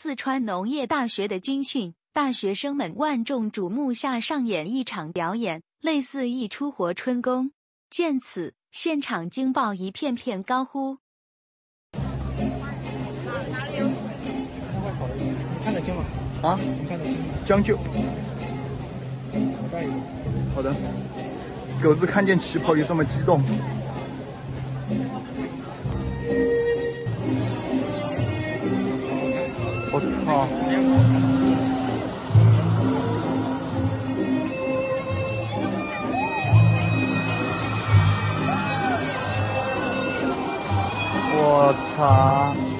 四川农业大学的军训，大学生们万众瞩目下上演一场表演，类似一出活春宫。见此，现场惊爆一片片高呼。哪里有水？你看得清吗？啊？你看得清吗？将就。我带一个。好的。狗子看见旗袍有这么激动。我操！我操！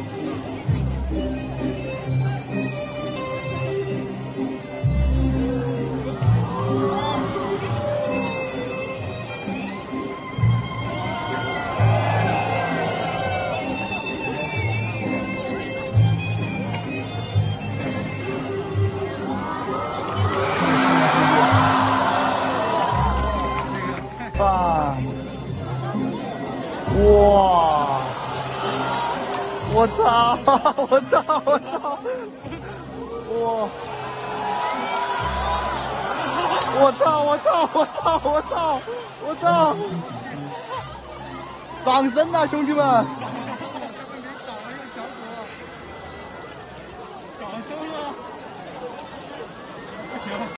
哇！哇！我操！我操！我操！哇！我操！我操！我操！我操！我操！掌声呐，兄弟们！掌声啊！不行。